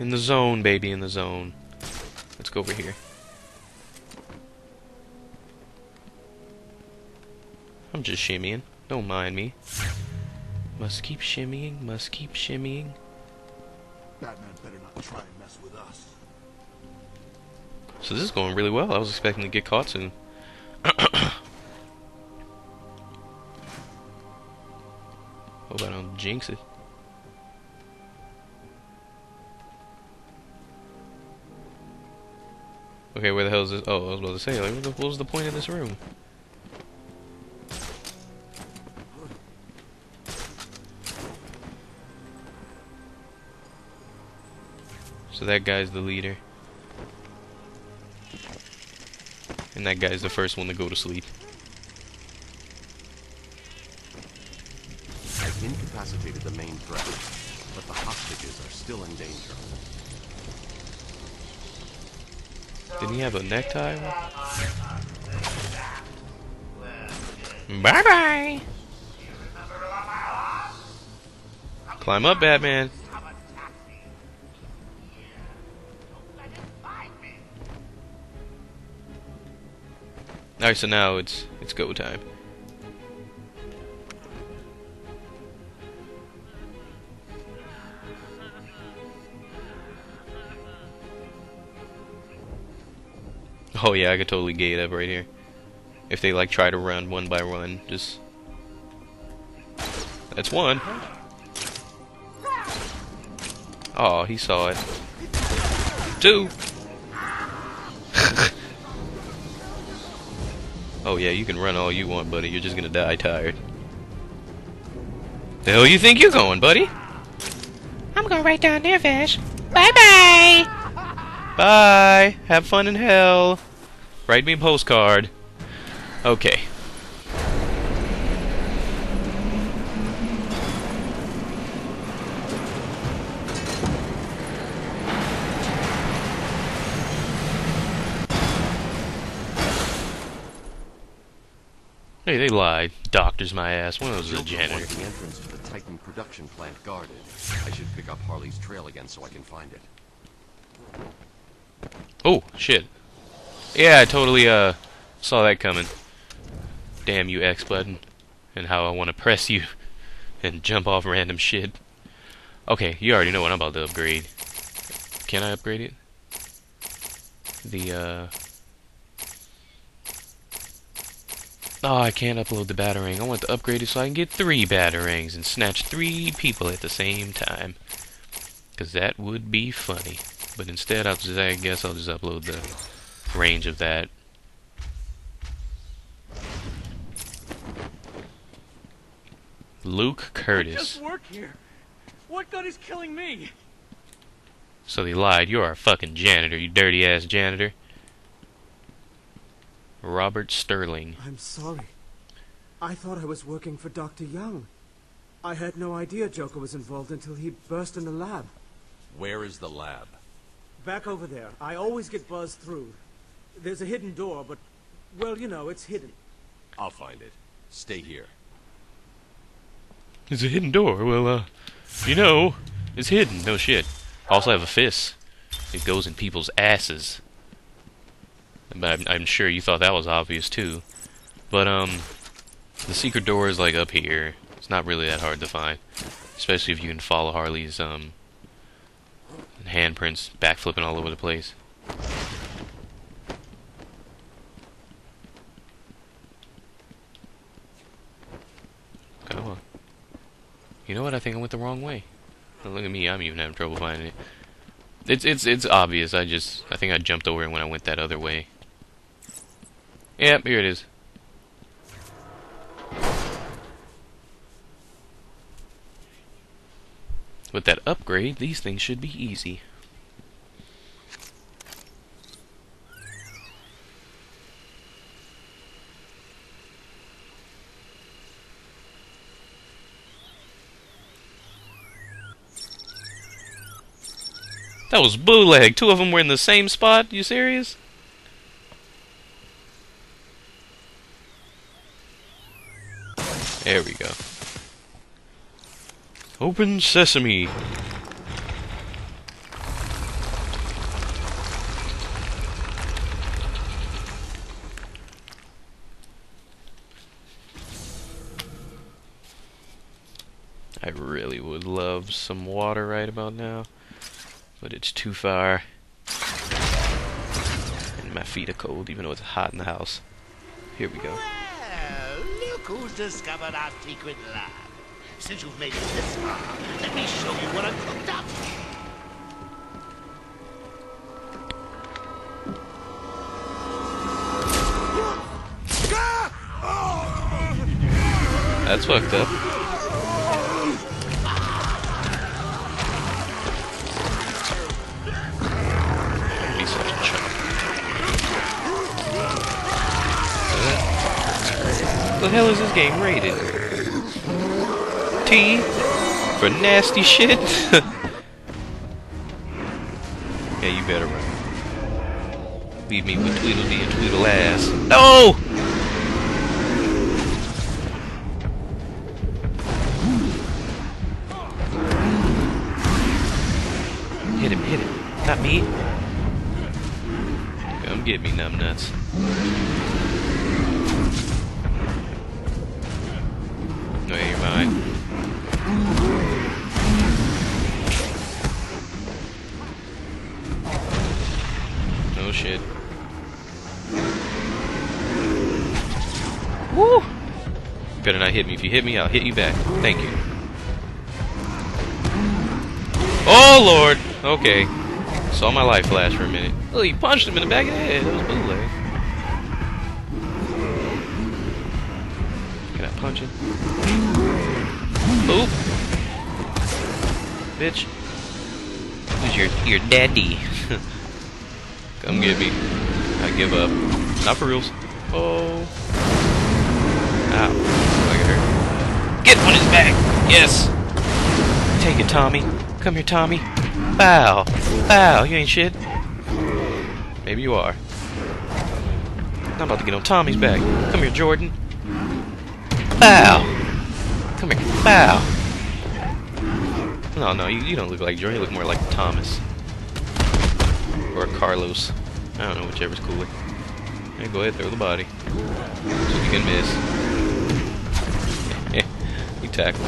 In the zone, baby, in the zone. Let's go over here. I'm just shimmying. Don't mind me. Must keep shimmying, must keep shimmying. Batman better not try and mess with us. So this is going really well. I was expecting to get caught soon. Hope I don't jinx it. Okay, where the hell is this? Oh, I was about to say, like, what, was the point of this room? So that guy's the leader. And that guy's the first one to go to sleep. I've incapacitated the main threat, but the hostages are still in danger. Didn't he have a necktie? Bye bye! Climb up, Batman. Alright, so now it's it's go time. Oh yeah, I could totally gate up right here. If they like try to run one by one, just that's one. Oh, he saw it. Two. oh yeah, you can run all you want, buddy. You're just gonna die tired. The hell you think you're going, buddy? I'm going right down there, Vash. Bye bye. Bye. Have fun in hell. Write me a postcard. Okay. Hey, they lied. Doctors my ass. One of those is a janitor. the entrance to the Titan production plant guarded. I should pick up Harley's trail again so I can find it. Oh, shit. Yeah, I totally, uh, saw that coming. Damn you, X button. And how I want to press you and jump off random shit. Okay, you already know what I'm about to upgrade. Can I upgrade it? The, uh... Oh, I can't upload the Batarang. I want to upgrade it so I can get three Batarangs and snatch three people at the same time. Because that would be funny. But instead, I'll just, I guess I'll just upload the range of that. Luke Curtis. Just work here. What good is killing me? So they lied. You're a fucking janitor, you dirty ass janitor. Robert Sterling. I'm sorry. I thought I was working for Dr. Young. I had no idea Joker was involved until he burst in the lab. Where is the lab? Back over there. I always get buzzed through. There's a hidden door, but, well, you know, it's hidden. I'll find it. Stay here. There's a hidden door. Well, uh, you know, it's hidden. No shit. I also have a fist. It goes in people's asses. But I'm, I'm sure you thought that was obvious too. But um, the secret door is like up here. It's not really that hard to find, especially if you can follow Harley's um handprints backflipping all over the place. Come on. You know what? I think I went the wrong way. Look at me. I'm even having trouble finding it. It's it's it's obvious. I just I think I jumped over it when I went that other way. Yep, here it is. With that upgrade, these things should be easy. That was bootleg. Two of them were in the same spot. You serious? There we go. Open sesame. I really would love some water right about now but it's too far. And my feet are cold, even though it's hot in the house. Here we go. Well, look who's discovered our secret lab. Since you've made it this far, let me show you what I've cooked up. That's fucked up. Hell is this game rated? T for nasty shit. yeah, you better run. Leave me with Tweedledee and Tweedle ass. No! Hit him, hit him. Not me. Come get me, numbnuts. No shit. Woo! Better not hit me. If you hit me, I'll hit you back. Thank you. Oh lord! Okay. Saw my life flash for a minute. Oh, he punched him in the back of the head. That was bootleg. Can I punch him? Oop! Bitch. Who's your your daddy? Come get me. I give up. Not for reals. Oh. Ow. At her. Get on his back! Yes! Take it, Tommy. Come here, Tommy. Bow. Bow. You ain't shit. Maybe you are. I'm about to get on Tommy's back. Come here, Jordan. Bow. Come here. Bow. No, no, you, you don't look like Jordan. You look more like Thomas. Or Carlos. I don't know, whichever's cooler. Hey, go ahead, throw the body. You can miss. you tackle.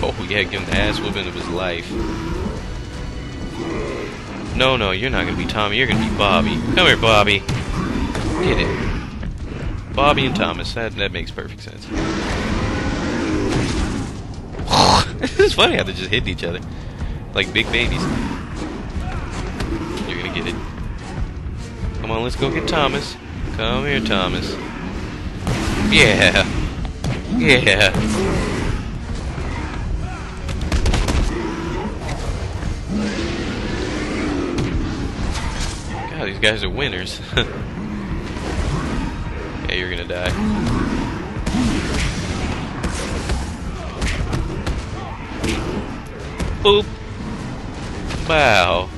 Oh yeah, give him the ass whooping of his life. No, no, you're not gonna be Tommy. You're gonna be Bobby. Come here, Bobby. Get it. Bobby and Thomas. That that makes perfect sense. it's funny how they're just hit each other like big babies. You're gonna get it. Come on, let's go get Thomas. Come here, Thomas. Yeah. Yeah. God, these guys are winners. yeah, you're gonna die. Boop. Wow.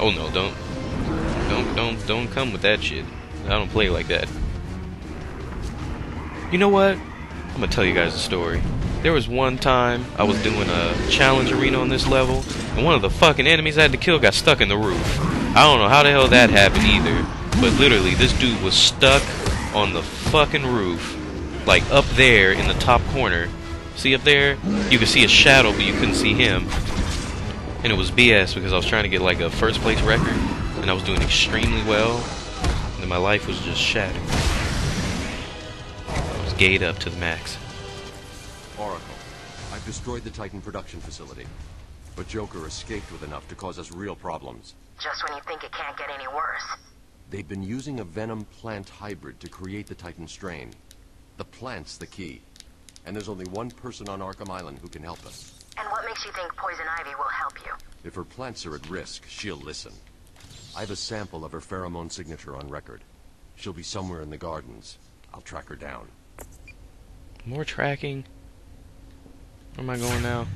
Oh no, don't. Don't, don't, don't come with that shit. I don't play like that. You know what? I'm gonna tell you guys a story. There was one time I was doing a challenge arena on this level, and one of the fucking enemies I had to kill got stuck in the roof. I don't know how the hell that happened either, but literally, this dude was stuck on the fucking roof, like up there in the top corner. See up there? You could see a shadow, but you couldn't see him. And it was BS because I was trying to get like a first place record, and I was doing extremely well, and then my life was just shattered. I was gayed up to the max. Oracle, I've destroyed the Titan production facility. But Joker escaped with enough to cause us real problems. Just when you think it can't get any worse. They've been using a venom plant hybrid to create the Titan strain. The plant's the key. And there's only one person on Arkham Island who can help us. And what makes you think Poison Ivy will help you? If her plants are at risk, she'll listen. I have a sample of her pheromone signature on record. She'll be somewhere in the gardens. I'll track her down. More tracking. Where am I going now?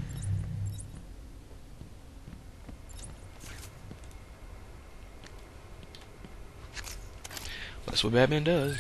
That's what Batman does.